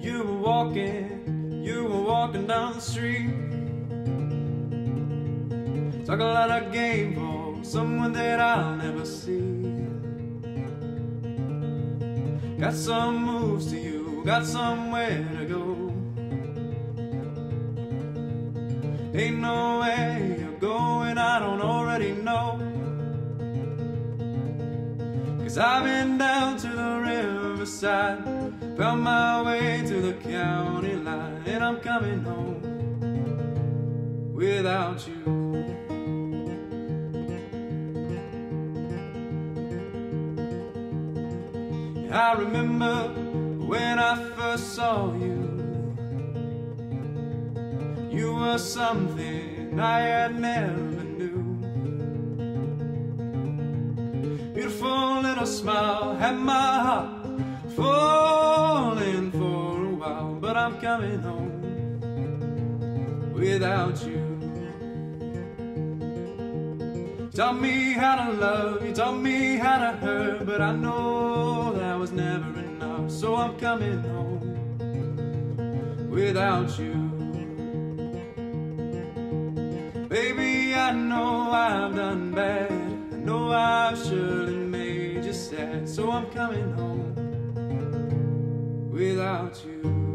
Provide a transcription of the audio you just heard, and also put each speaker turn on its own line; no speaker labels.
You were walking, you were walking down the street. Talk a lot of game for someone that I'll never see. Got some moves to you, got somewhere to go. Ain't no way you're going, I don't already know. Cause I've been down to the riverside, found my way to the county line, and I'm coming home without you. I remember when I first saw you. You were something I had never knew. Beautiful little smile had my heart I'm coming home without you. Taught me how to love, you taught me how to hurt, but I know that was never enough, so I'm coming home without you. Baby, I know I've done bad, I know I've surely made you sad, so I'm coming home without you.